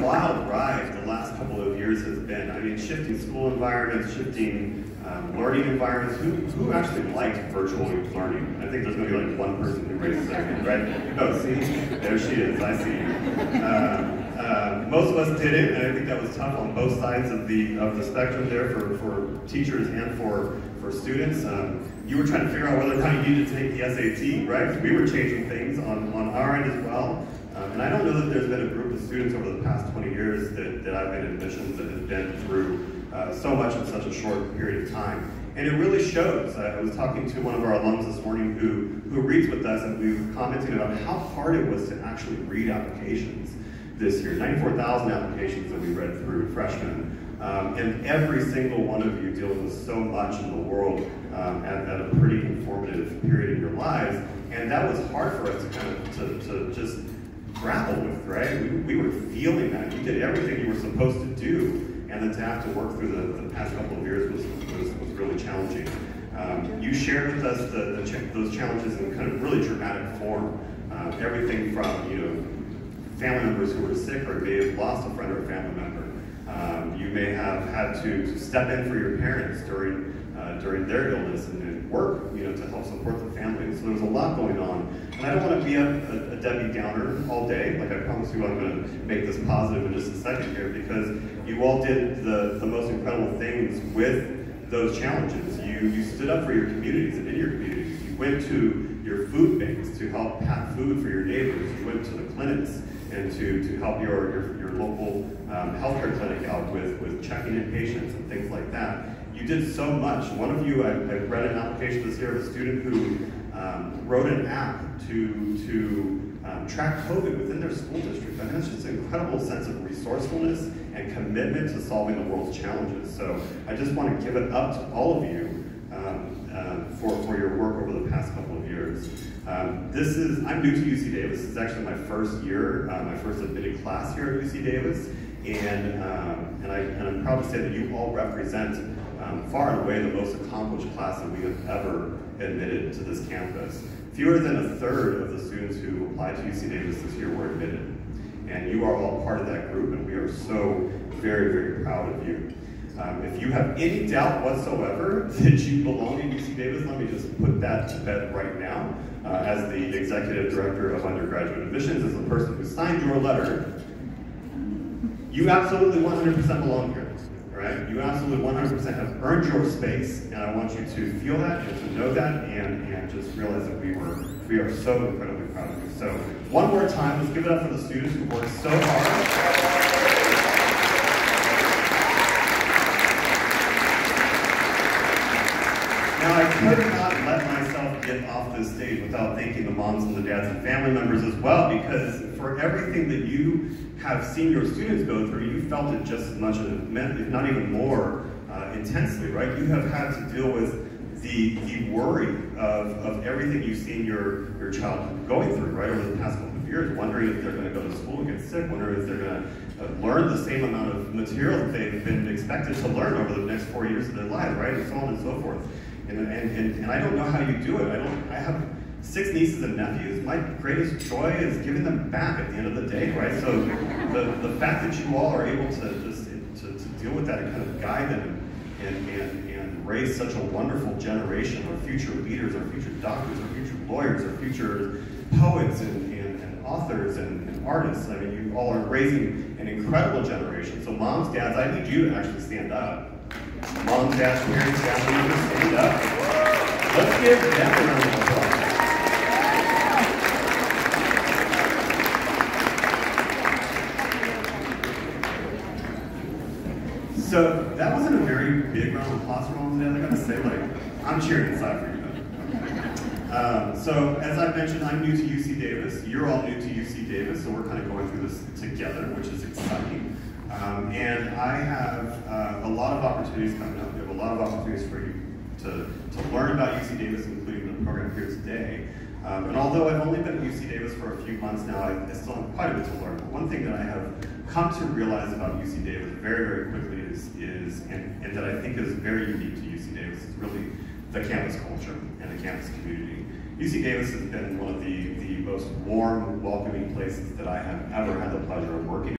wild ride the last couple of years has been. I mean, shifting school environments, shifting um, learning environments. Who, who actually liked virtual learning? I think there's going to be like one person who raises their hand, right? Oh, see? There she is. I see you. Uh, uh, most of us did it, and I think that was tough on both sides of the of the spectrum there for, for teachers and for, for students. Um, you were trying to figure out whether or not you needed to take the SAT, right? We were changing things on, on our end as well. Um, and I don't know that there's been a group of students over the past 20 years that, that I've been in admissions that has been through uh, so much in such a short period of time. And it really shows. I was talking to one of our alums this morning who, who reads with us, and we were commenting about how hard it was to actually read applications this year. 94,000 applications that we read through freshmen. Um, and every single one of you deals with so much in the world um, at, at, a pretty informative period in your lives. And that was hard for us to kind of to, to just grapple with, right? We, we were feeling that. You did everything you were supposed to do and then to have to work through the, the past couple of years was, was, was really challenging. Um, you shared with us the, the ch those challenges in kind of really dramatic form. Uh, everything from, you know, family members who were sick or may have lost a friend or a family member. Um, you may have had to, step in for your parents during uh, during their illness and, work, you know, to help support the family. So there was a lot going on. And I don't want to be a, a, a Debbie Downer all day. Like I promise you I'm going to make this positive in just a second here because you all did the, the most incredible things with those challenges. You, you stood up for your communities and in your communities. You went to your food banks to help pack food for your neighbors. You went to the clinics and to, to help your, your, your local um, healthcare clinic out with, with checking in patients and things like that. You did so much. One of you, I, I read an application this year of a student who um, wrote an app to, to um, track COVID within their school district. I mean, that's just an incredible sense of resourcefulness and commitment to solving the world's challenges. So I just want to give it up to all of you um, uh, for, for your work over the past couple of years. Um, this is, I'm new to UC Davis. This is actually my first year, uh, my first admitted class here at UC Davis. And, um, and, I, and I'm proud to say that you all represent um, far and away the most accomplished class that we have ever admitted to this campus. Fewer than a third of the students who applied to UC Davis this year were admitted. And you are all part of that group, and we are so very, very proud of you. Um, if you have any doubt whatsoever that you belong in UC Davis, let me just put that to bed right now. Uh, as the Executive Director of Undergraduate Admissions, as the person who signed your letter, you absolutely 100% belong here You absolutely 100% have earned your space, and I want you to feel that and to know that and, and just realize that we were we are so incredibly proud of you. So one more time, let's give it up for the students who worked so hard. Now, I could not let myself get off this stage without thanking the moms and the dads and family members as well, because for everything that you have seen your students go through, you felt it just as much, if not even more uh, intensely, right? You have had to deal with the, the worry of, of everything you've seen your, your child going through, right, over the past couple of years, wondering if they're going to go to school and get sick, wondering if they're going to uh, learn the same amount of material that they've been expected to learn over the next four years of their lives, right, and so on and so forth. And, and, and, and I don't know how you do it. I don't, I have six nieces and nephews, my greatest joy is giving them back at the end of the day, right? So the, the fact that you all are able to just to, to deal with that and kind of guide them and, and, and raise such a wonderful generation of future leaders, our future doctors, our future lawyers, our future poets and, and, and authors and, and, artists. I mean, you all are raising an incredible generation. So moms, dads, I need you to actually stand up. Moms, dads, parents, family members, stand up. Let's give them a round of applause. So that wasn't a very big round of applause for moms and dads. I gotta say, like, I'm cheering inside for you. Um, so as I mentioned, I'm new to UC Davis. You're all new to UC Davis, so we're kind of going through this together, which is exciting. Um, and I have uh, a lot of opportunities coming up. We have a lot of opportunities for you to, to learn about UC Davis, including the program here today. Um, and although I've only been at UC Davis for a few months now, I, I still have quite a bit to learn. But one thing that I have come to realize about UC Davis very, very quickly is, is and, and that I think is very unique to UC Davis, is really the campus culture and the campus community. UC Davis has been one of the, the most warm, welcoming places that I have ever had the pleasure of working